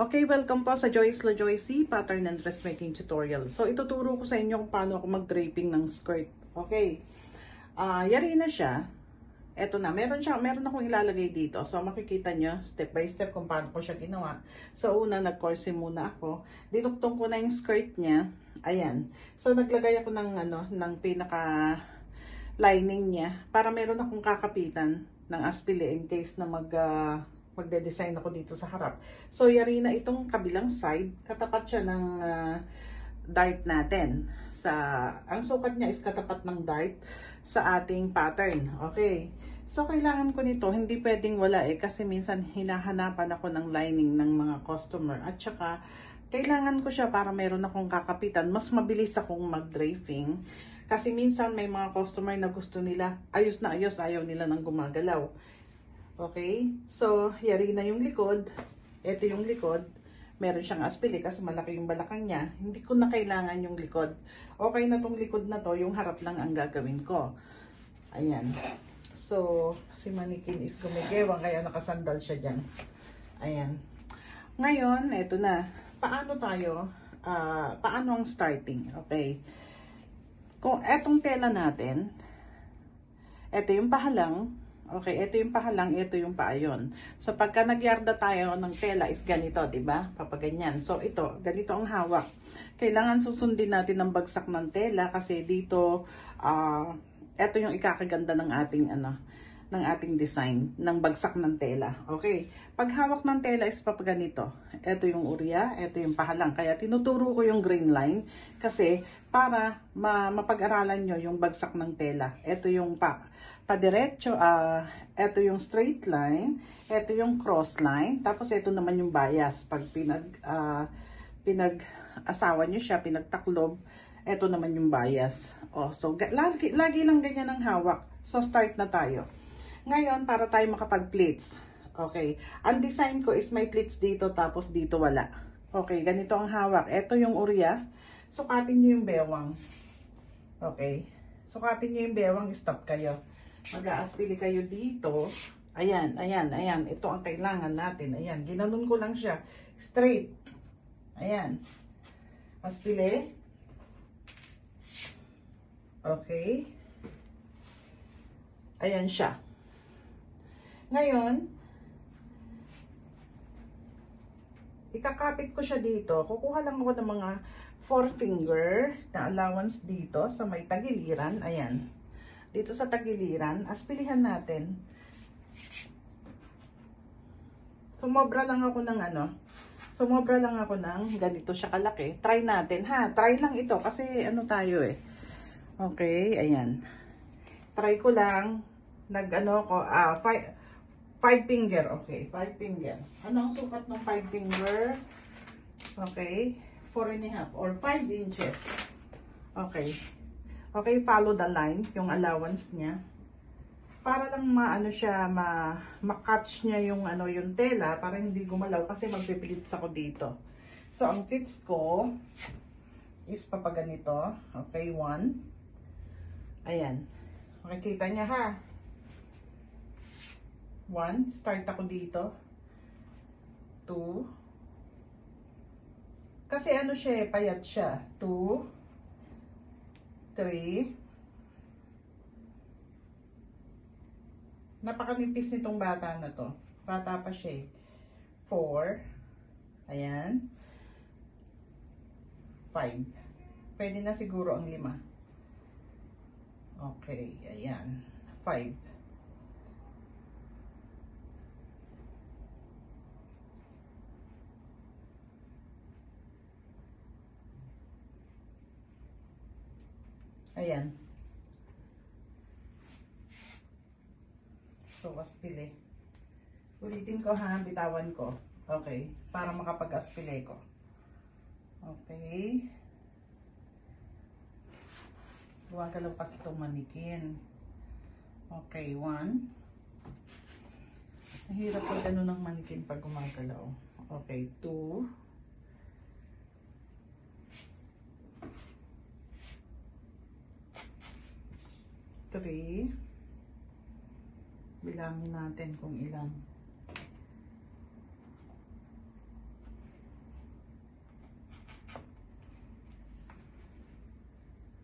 Okay, welcome po sa Joyce La Joycey Pattern and Dressmaking Tutorial. So, ituturo ko sa inyo kung paano ako mag-draping ng skirt. Okay. Ah, yari na siya. Eto na, meron siya, meron akong ilalagay dito. So, makikita nyo, step by step kung paano ko siya ginawa. So, una, nag-corset muna ako. Dinuktong ko na yung skirt niya. Ayan. So, naglagay ako ng, ano, ng pinaka lining niya para meron akong kakapitan ng aspili in case na mag ah, magde-design ako dito sa harap. So, yari na itong kabilang side. Katapat siya ng ah, dart natin. Sa, ang sukat niya is katapat ng dart sa ating pattern. Okay. So, kailangan ko nito. Hindi pwedeng wala eh. Kasi minsan hinahanapan ako ng lining ng mga customer. At saka, kailangan ko siya para meron akong kakapitan. Mas mabilis akong mag-draping. Kasi minsan may mga customer na gusto nila, ayos na ayos, ayaw nila nang gumagalaw. Okay? So, yari na yung likod. Ito yung likod. Meron siyang aspili kasi malaki yung balakang niya. Hindi ko na kailangan yung likod. Okay na tong likod na to, yung harap lang ang gagawin ko. Ayan. So, si Manikin is gumigewang kaya nakasandal siya dyan. Ayan. Ngayon, eto na. Paano tayo? ah, paano ang starting? Okay. Kung etong tela natin, eto yung pahalang, Okay, ito yung pahalang, ito yung paayon. So, pagka nagyarda tayo ng tela is ganito, ba? Papaganyan. So, ito, ganito ang hawak. Kailangan susundin natin ng bagsak ng tela kasi dito, ah, ito yung ikakaganda ng ating, ano, ng ating design, ng bagsak ng tela. Okay, pag hawak ng tela is papaganito. Ito yung urya, ito yung pahalang. Kaya tinuturo ko yung green line kasi para ma mapag-aralan nyo yung bagsak ng tela. Ito yung pa padiretso, ah ito yung straight line, ito yung cross line, tapos ito naman yung bias. Pag pinag, ah, pinag-asawa nyo siya, pinagtaklob, ito naman yung bias. Oh, so, lagi, lagi lang ganyan ang hawak. So, start na tayo. Ngayon, para tayo makapag-plates. Okay. Ang design ko is may plates dito, tapos dito wala. Okay, ganito ang hawak. Ito yung urya. Sukatin nyo yung bewang. Okay. Sukatin nyo yung bewang, stop kayo. Mag-aaspili kayo dito. Ayan, ayan, ayan. Ito ang kailangan natin. Ayan, ginanon ko lang siya. Straight. Ayan. Aspili. Okay. Ayan siya. Ngayon, ikakapit ko siya dito. Kukuha lang ako ng mga four finger na allowance dito sa may tagiliran. Ayan. Dito sa tagiliran, aspilihan natin. Sumobra lang ako ng ano, sumobra lang ako ng ganito siya kalaki. Try natin ha. Try lang ito kasi ano tayo eh. Okay, ayan. Try ko lang. Nag ano ko, ah, five, five finger. Okay, five finger. Ano ang sukat ng five finger? Okay, four and a half or five inches. Okay. Okay, follow the line, yung allowance niya. Para lang maano siya, ma ma-catch niya yung ano yung tela para hindi gumalaw kasi magpiplits ako dito. So ang plits ko is papaganito. Okay, one. Ayan. Makikita niya ha. One, start ako dito. Two. Kasi ano siya, eh, payat siya. Two. Three. Napakanipis nitong bata na to. Bata pa siya eh. Four. Ayan. Five. Pwede na siguro ang lima. Okay, ayan. Five. Ayan. So, aspili. Ulitin ko ha, bitawan ko. Okay, para makapag-aspili ko. Okay. Gumagalaw kasi itong manikin. Okay, one. Mahirap pag ano ng manikin pag gumagalaw. Okay, two. 3. Bilangin natin kung ilan.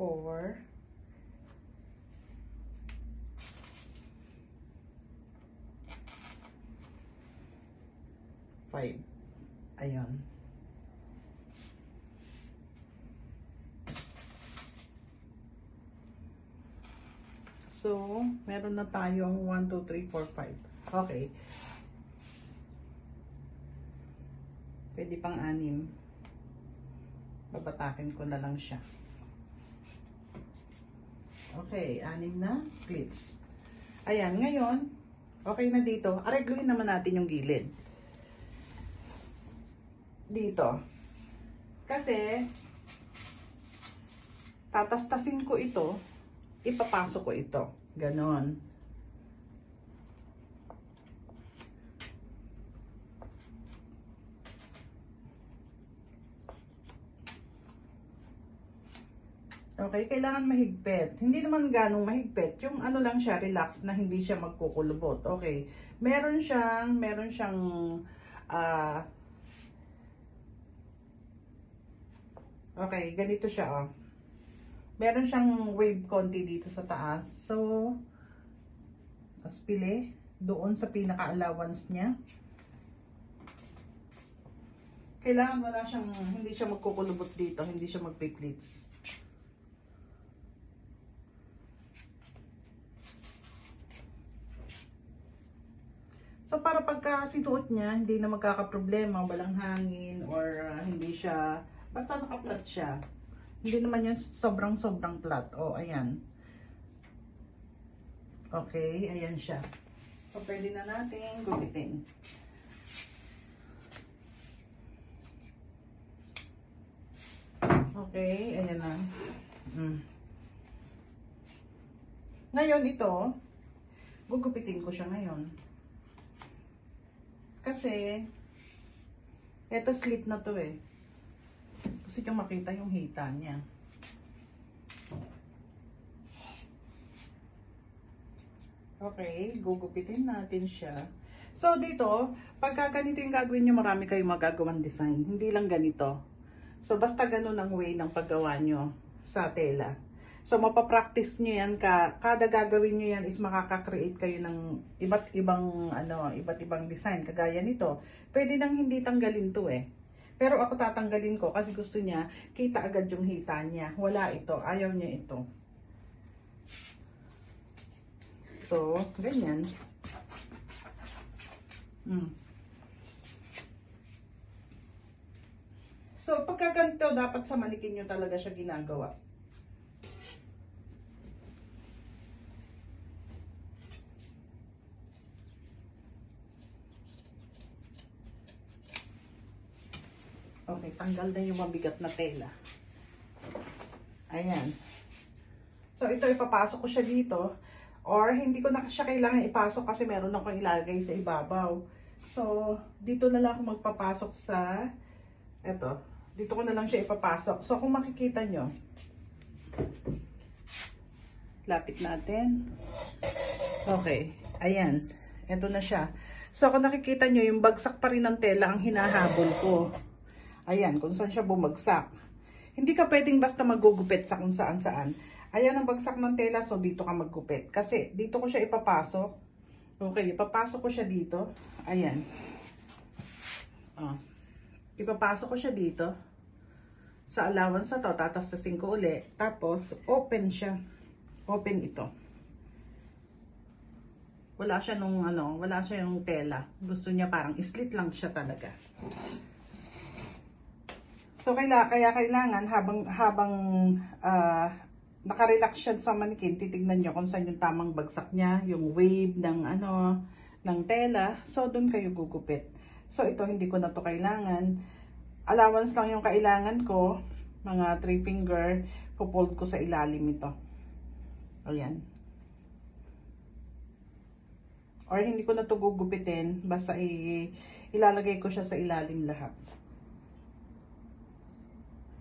Four. Five. Ayun. So, meron na tayong 1, 2, 3, 4, 5. Okay. Pwede pang anim. Babatakin ko na lang siya. Okay, anim na pleats. Ayan, ngayon, okay na dito. Aregluin naman natin yung gilid. Dito. Kasi, tatastasin ko ito, ipapasok ko ito. Ganon. Okay, kailangan mahigpit. Hindi naman ganong mahigpit. Yung ano lang siya, relax na hindi siya magkukulubot. Okay. Meron siyang, meron siyang, ah, okay, ganito siya, oh. Meron siyang wave konti dito sa taas. So, aspile, doon sa pinaka-allowance niya. Kailangan wala siyang, hindi siya magkukulubot dito, hindi siya magpiplits. So para pagka sinuot niya, hindi na magkakaproblema, walang hangin or uh, hindi siya, basta naka-flat siya. Hindi naman yung sobrang-sobrang flat. O, oh, ayan. Okay, ayan siya. So pwede na natin gumitin. Okay, ayan na. Mm. Ngayon ito, gugupitin ko siya ngayon. Kasi, eto slit na to eh. Kasi yung makita yung hita niya. Okay, gugupitin natin siya. So, dito, pagka ganito yung gagawin nyo, marami kayong magagawang design. Hindi lang ganito. So, basta ganun ang way ng paggawa nyo sa tela. So, mapapractice nyo yan. Ka, kada gagawin nyo yan is makaka-create kayo ng iba't ibang, ano, iba't ibang design. Kagaya nito. Pwede nang hindi tanggalin to eh. Pero ako tatanggalin ko kasi gusto niya, kita agad yung hita niya. Wala ito. Ayaw niya ito. So, ganyan. Hmm. So, pagka ganito, dapat sa manikin nyo talaga siya ginagawa. Okay, tanggal na yung mabigat na tela. Ayan. So, ito ipapasok ko siya dito. Or, hindi ko na siya kailangan ipasok kasi meron akong ilalagay sa ibabaw. So, dito na lang ako magpapasok sa, eto, dito ko na lang siya ipapasok. So, kung makikita nyo, lapit natin. Okay, ayan. Ito na siya. So, kung nakikita nyo, yung bagsak pa rin ng tela ang hinahabol ko. Ayan, kung saan siya bumagsak. Hindi ka pwedeng basta magugupit sa kung saan saan. Ayan ang bagsak ng tela, so dito ka maggupit. Kasi dito ko siya ipapasok. Okay, ipapasok ko siya dito. Ayan. Oh. Ipapasok ko siya dito. Sa allowance na to, tatastasin ko uli. Tapos, open siya. Open ito. Wala siya nung ano, wala siya yung tela. Gusto niya parang islit lang siya talaga. So kaya, kaya kailangan habang habang uh, naka-relax siya sa manikin, titignan niyo kung saan yung tamang bagsak niya, yung wave ng ano ng tela. So doon kayo gugupit. So ito hindi ko na to kailangan. Allowance lang yung kailangan ko, mga 3 finger, pupold ko sa ilalim ito. Ayan. Or hindi ko na to gugupitin, basta ilalagay ko siya sa ilalim lahat.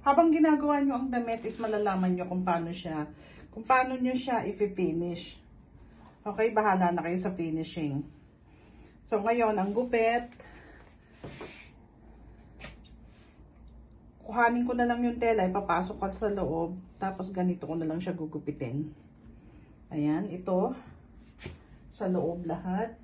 Habang ginagawa nyo ang damit is malalaman nyo kung paano siya, kung paano nyo siya i-finish. Okay, bahala na kayo sa finishing. So, ngayon, ang gupit, kuhanin ko na lang yung tela, ipapasok ko sa loob, tapos ganito ko na lang siya gugupitin. Ayan, ito, sa loob lahat.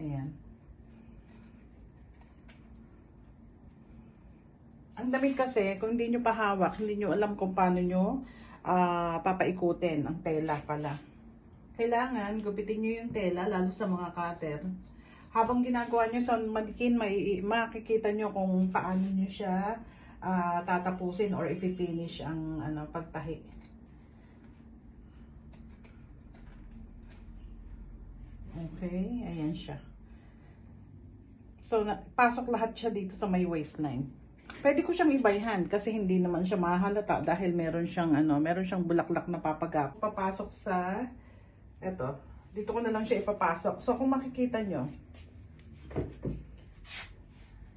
Ayan. Ang damit kasi, kung hindi nyo pahawak, hindi nyo alam kung paano nyo uh, papaikutin ang tela pala. Kailangan, gupitin nyo yung tela, lalo sa mga cutter. Habang ginagawa nyo sa manikin, may, makikita nyo kung paano nyo siya uh, tatapusin or i-finish ang ano, pagtahi. Okay, ayan siya. So, na, pasok lahat siya dito sa may waistline. Pwede ko siyang ibayhan kasi hindi naman siya mahalata dahil meron siyang ano, meron siyang bulaklak na papagap. Papasok sa eto. Dito ko na lang siya ipapasok. So kung makikita nyo,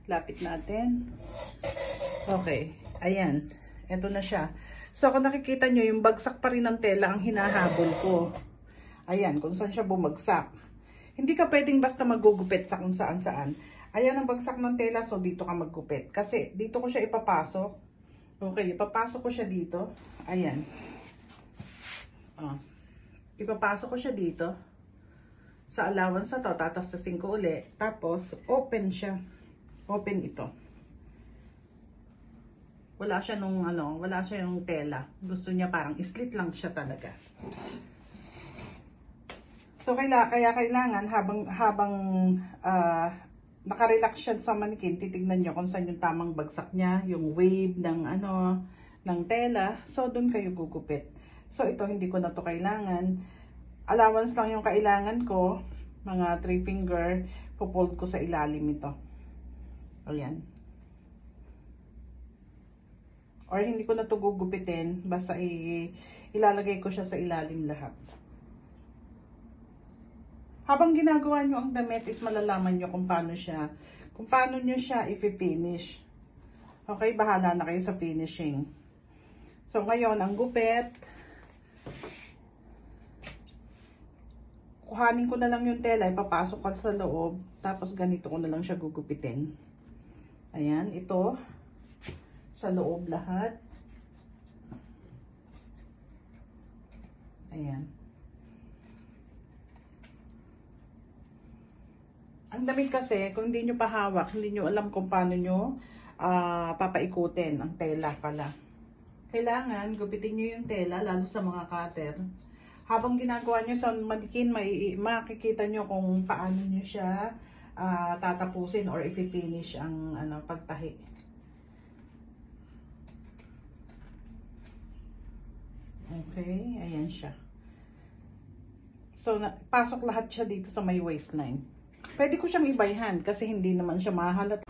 lapit natin. Okay, ayan. Ito na siya. So kung nakikita nyo, yung bagsak pa rin ng tela ang hinahabol ko. Ayan, kung saan siya bumagsak. Hindi ka pwedeng basta magugupit sa kung saan saan. Ayan ang bagsak ng tela, so dito ka maggupit. Kasi dito ko siya ipapasok. Okay, ipapasok ko siya dito. Ayan. Oh. Ipapasok ko siya dito. Sa allowance na to, tatastasin ko uli. Tapos, open siya. Open ito. Wala siya nung ano, wala siya yung tela. Gusto niya parang islit lang siya talaga. So kaya kaya kailangan habang habang uh, nakarelax siya sa manikin, titignan nyo kung saan yung tamang bagsak niya, yung wave ng ano, ng tela. So, doon kayo gugupit. So, ito hindi ko na to kailangan. Allowance lang yung kailangan ko. Mga 3 finger, pupold ko sa ilalim ito. Ayan. Or hindi ko na to gugupitin. Basta ilalagay ko siya sa ilalim lahat. Habang ginagawa nyo ang damit is malalaman nyo kung paano siya, kung paano nyo siya i-finish. Okay, bahala na kayo sa finishing. So, ngayon, ang gupit, kuhanin ko na lang yung tela, ipapasok ko sa loob, tapos ganito ko na lang siya gugupitin. Ayan, ito, sa loob lahat. Ayan. Ang damit kasi, kung hindi nyo pahawak, hindi nyo alam kung paano nyo uh, papaikutin ang tela pala. Kailangan, gupitin nyo yung tela, lalo sa mga cutter. Habang ginagawa nyo sa manikin, may, makikita nyo kung paano nyo siya uh, tatapusin or i-finish ang ano, pagtahi. Okay, ayan siya. So, na, pasok lahat siya dito sa may waistline. Pwede ko siyang ibayhan kasi hindi naman siya mahalata.